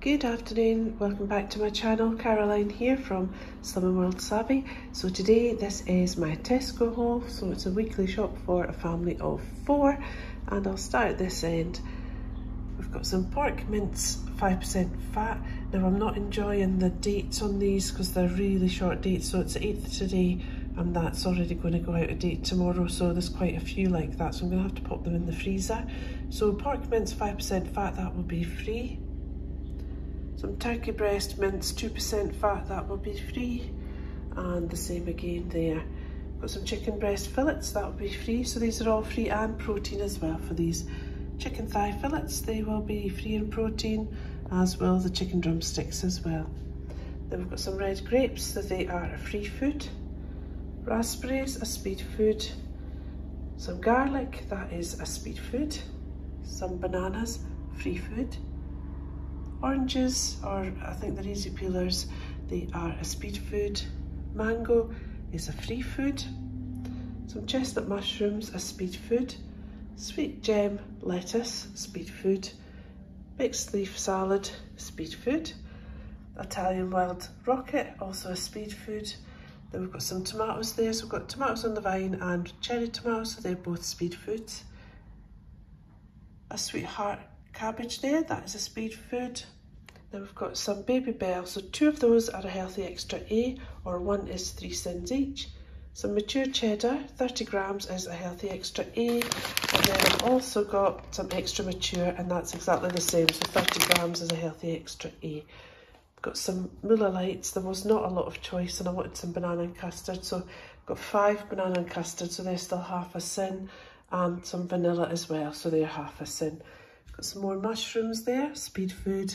Good afternoon, welcome back to my channel, Caroline here from Slimming World Savvy. So today this is my Tesco haul, so it's a weekly shop for a family of four and I'll start at this end. We've got some pork mince, 5% fat. Now I'm not enjoying the dates on these because they're really short dates, so it's 8th today and that's already going to go out of date tomorrow so there's quite a few like that so I'm going to have to pop them in the freezer. So pork mince 5% fat that will be free some turkey breast mince, 2% fat, that will be free. And the same again there. Got some chicken breast fillets, that will be free. So these are all free and protein as well for these chicken thigh fillets. They will be free in protein, as will the chicken drumsticks as well. Then we've got some red grapes, so they are a free food. Raspberries, a speed food. Some garlic, that is a speed food. Some bananas, free food. Oranges, or I think they're easy peelers, they are a speed food. Mango is a free food. Some chestnut mushrooms, a speed food. Sweet gem lettuce, speed food. Mixed leaf salad, speed food. Italian wild rocket, also a speed food. Then we've got some tomatoes there. So we've got tomatoes on the vine and cherry tomatoes, so they're both speed foods. A sweetheart cabbage there, that is a speed food. Then we've got some Babybel. so two of those are a healthy extra A, or one is three syns each. Some mature cheddar, 30 grams is a healthy extra A, and then I've also got some extra mature, and that's exactly the same, so 30 grams is a healthy extra A. Got some Muller Lights, there was not a lot of choice, and I wanted some banana and custard, so got five banana and custard, so they're still half a syn, and some vanilla as well, so they're half a syn. Got some more mushrooms there, speed food,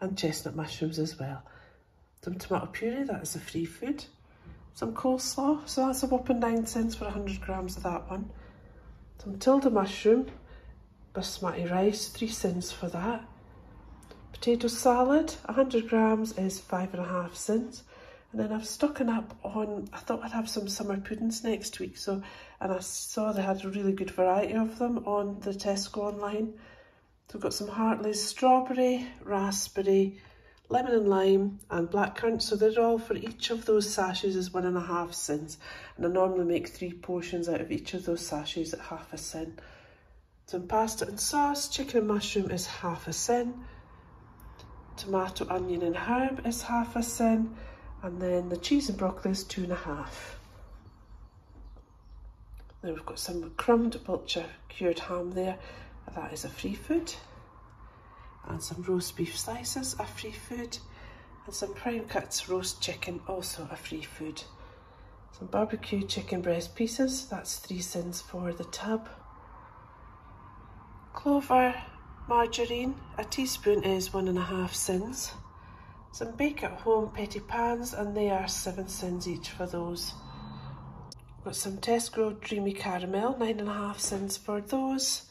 and chestnut mushrooms as well. Some tomato puree, that is a free food. Some coleslaw, so that's a whopping 9 syns for 100 grams of that one. Some Tilda mushroom, basmati rice, 3 syns for that. Potato salad, 100 grams is 5.5 syns. And then I've stocking up on, I thought I'd have some summer puddings next week. So, and I saw they had a really good variety of them on the Tesco online. So we've got some Hartley's strawberry, raspberry, lemon and lime and blackcurrant. So they're all for each of those sashes is one and a half syns. And I normally make three portions out of each of those sashes at half a syn. Some pasta and sauce, chicken and mushroom is half a syn. Tomato, onion and herb is half a syn. And then the cheese and broccoli is two and a half. Then we've got some crumbed Wiltshire cured ham there that is a free food. And some roast beef slices, a free food. And some prime cuts roast chicken, also a free food. Some barbecue chicken breast pieces, that's three syns for the tub. Clover, margarine, a teaspoon is one and a half syns. Some bake at home petty pans and they are seven syns each for those. Got some Tesco Dreamy Caramel, nine and a half syns for those.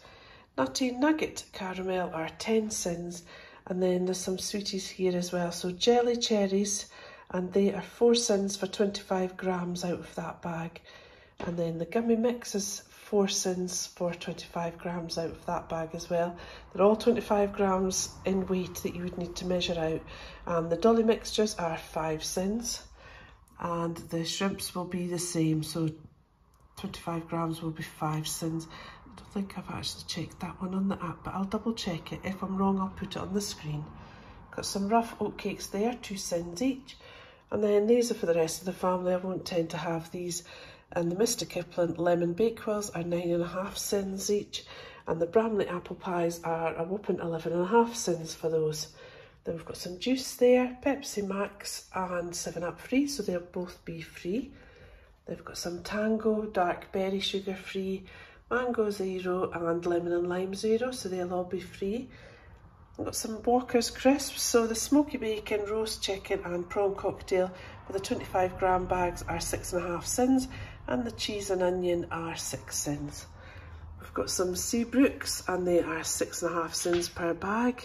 Nutty Nugget Caramel are 10 syns. And then there's some sweeties here as well. So jelly cherries, and they are 4 syns for 25 grams out of that bag. And then the gummy mix is 4 syns for 25 grams out of that bag as well. They're all 25 grams in weight that you would need to measure out. And the dolly mixtures are 5 syns. And the shrimps will be the same. So 25 grams will be 5 syns. Don't think I've actually checked that one on the app, but I'll double check it. If I'm wrong, I'll put it on the screen. Got some rough oatcakes there, two syns each. And then these are for the rest of the family. I won't tend to have these. And the Mr. Kipling lemon bakewells are nine and a half syns each. And the Bramley apple pies are a whopping eleven and a half syns for those. Then we've got some juice there, Pepsi Max and 7up free, so they'll both be free. They've got some Tango, dark berry sugar free, mango zero and lemon and lime zero, so they'll all be free. I've got some Walker's crisps, so the smoky bacon, roast chicken and prawn cocktail for the 25 gram bags are six and a half syns and the cheese and onion are six syns. We've got some Seabrooks and they are six and a half syns per bag.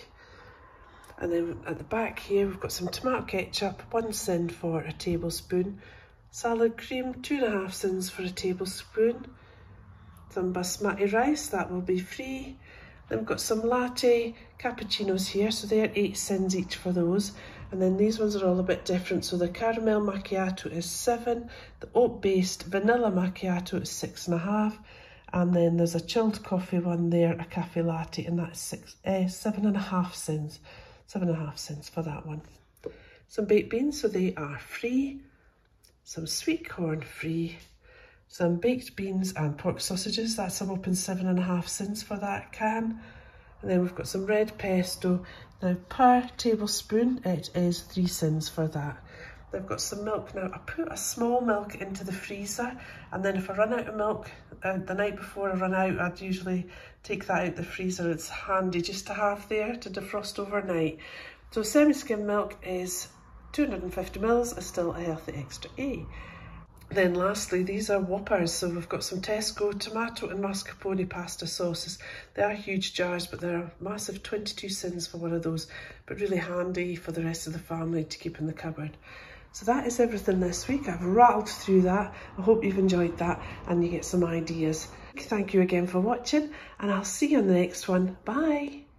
And then at the back here, we've got some tomato ketchup, one syn for a tablespoon. Salad cream, two and a half syns for a tablespoon some basmati rice, that will be free. Then we've got some latte cappuccinos here, so they're eight syns each for those. And then these ones are all a bit different. So the caramel macchiato is seven, the oat-based vanilla macchiato is six and a half, and then there's a chilled coffee one there, a cafe latte, and that's six, eh, seven and a half syns. Seven and a half syns for that one. Some baked beans, so they are free. Some sweet corn free. Some baked beans and pork sausages, that's up in seven and a half syns for that can. And then we've got some red pesto. Now per tablespoon, it is three syns for that. They've got some milk now. I put a small milk into the freezer and then if I run out of milk uh, the night before I run out, I'd usually take that out the freezer. It's handy just to have there to defrost overnight. So semi-skim milk is 250 mils, is still a healthy extra A. Then lastly, these are Whoppers. So we've got some Tesco tomato and mascarpone pasta sauces. They are huge jars, but they're a massive 22 syns for one of those, but really handy for the rest of the family to keep in the cupboard. So that is everything this week. I've rattled through that. I hope you've enjoyed that and you get some ideas. Thank you again for watching and I'll see you on the next one. Bye.